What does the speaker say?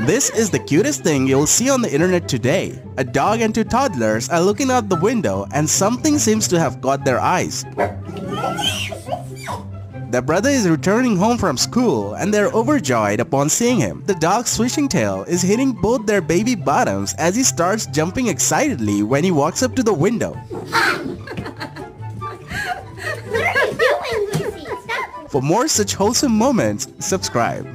This is the cutest thing you'll see on the internet today. A dog and two toddlers are looking out the window and something seems to have caught their eyes. The brother is returning home from school and they're overjoyed upon seeing him. The dog's swishing tail is hitting both their baby bottoms as he starts jumping excitedly when he walks up to the window. For more such wholesome moments, subscribe.